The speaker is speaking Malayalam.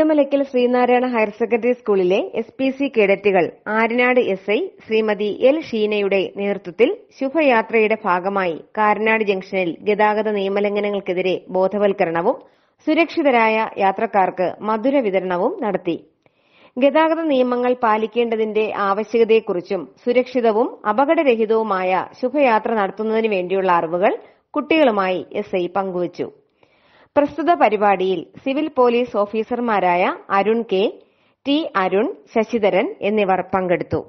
കുഴിമലയ്ക്കൽ ശ്രീനാരായണ ഹയർ സെക്കൻഡറി സ്കൂളിലെ S P C കേഡറ്റുകൾ Aryanad S I Sreemathi L ഷീനയുടെ നേതൃത്വത്തിൽ ശുഭയാത്രയുടെ ഭാഗമായി കാരനാട് ജംഗ്ഷനിൽ ഗതാഗത നിയമലംഘനങ്ങൾക്കെതിരെ ബോധവൽക്കരണവും സുരക്ഷിതരായ യാത്രക്കാർക്ക് മധുര വിതരണവും നടത്തി. ഗതാഗത നിയമങ്ങൾ പാലിക്കേണ്ടതിന്റെ ആവശ്യകതയെക്കുറിച്ചും സുരക്ഷിതവും അപകടരഹിതവുമായ ശുഭയാത്ര നടത്തുന്നതിനു വേണ്ടിയുള്ള അറിവുകൾ കുട്ടികളുമായി എസ് ഐ പങ്കുവച്ചു. പ്രസ്തുത പരിപാടിയിൽ സിവിൽ പോലീസ് ഓഫീസർമാരായ അരുൺ കെ ടി അരുൺ ശശിധരൻ എന്നിവർ പങ്കെടുത്തു.